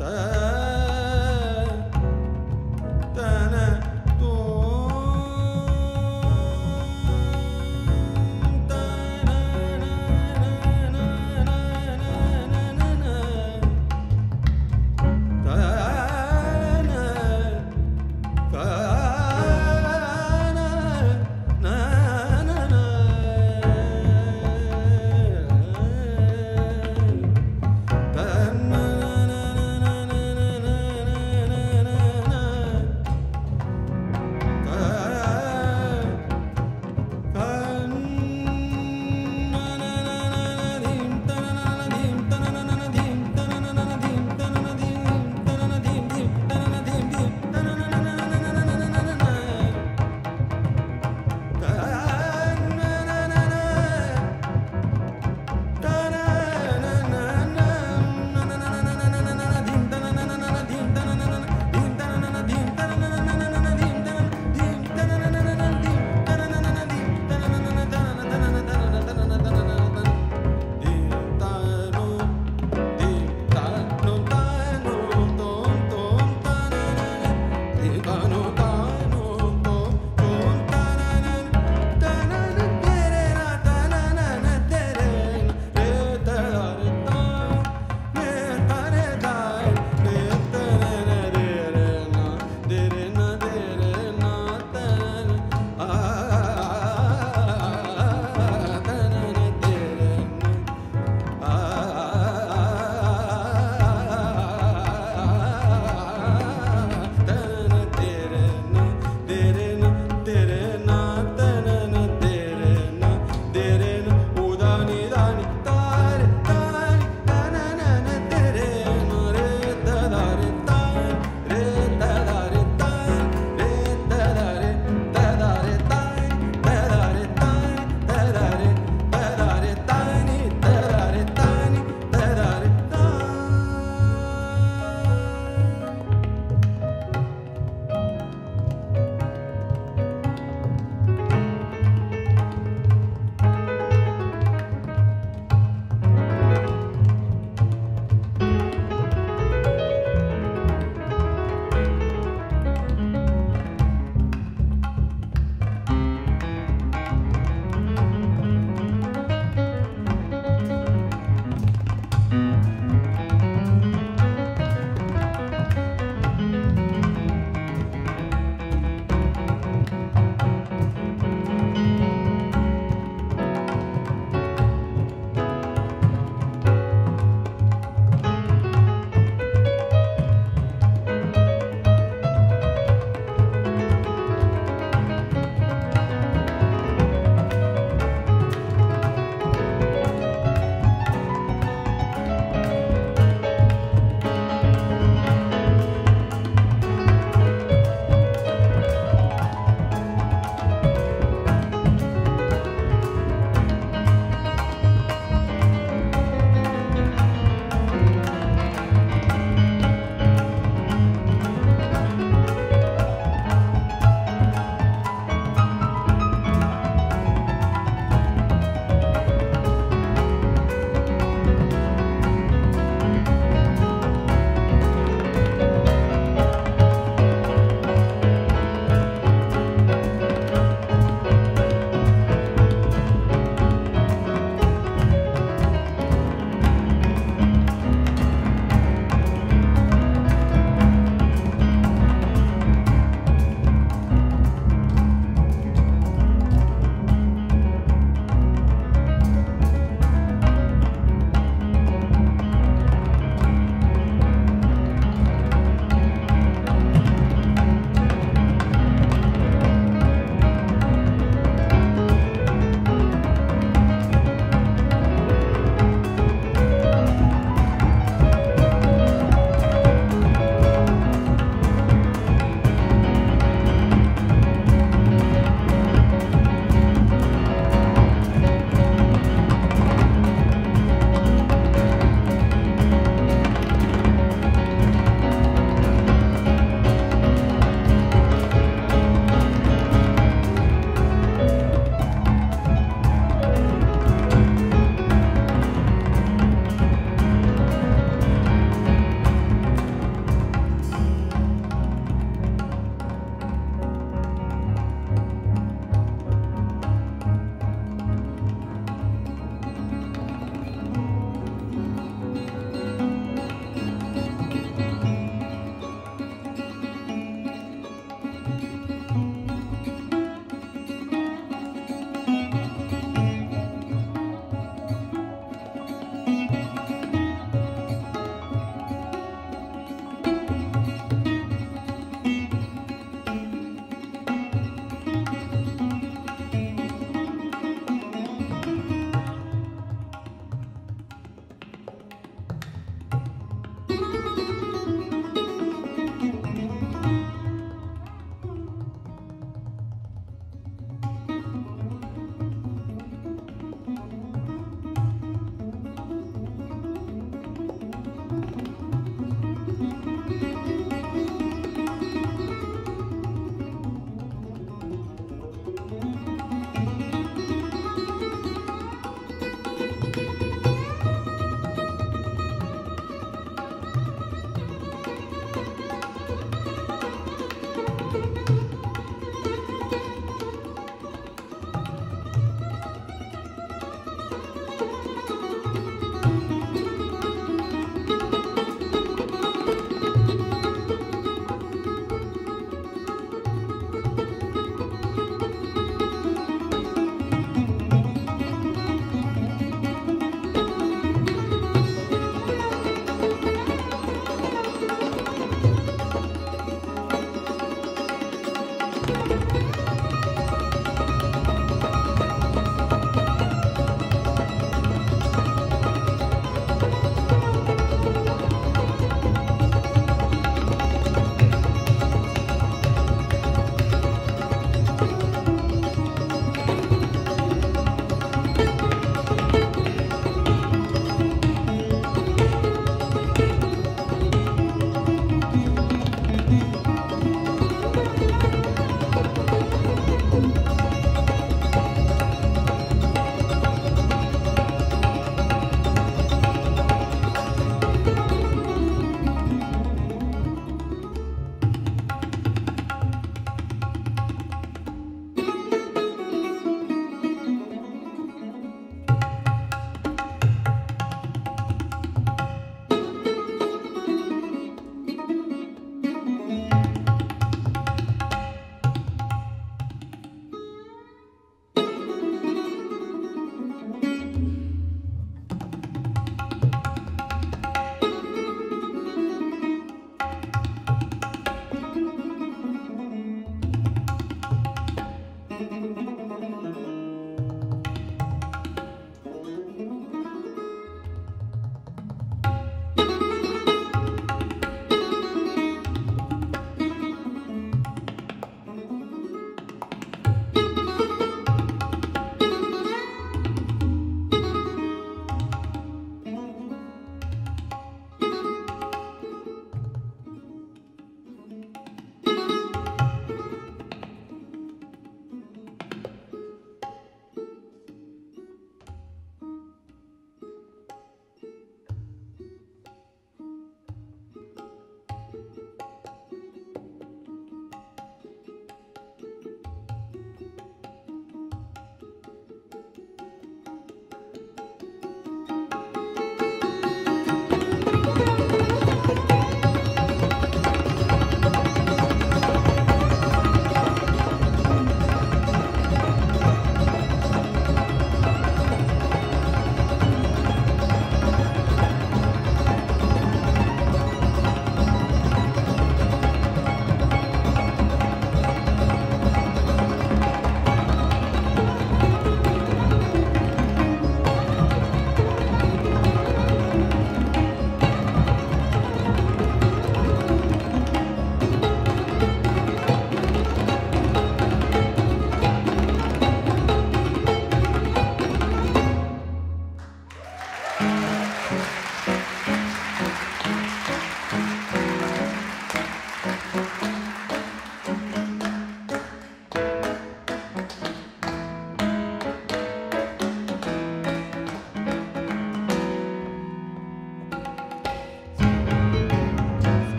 ता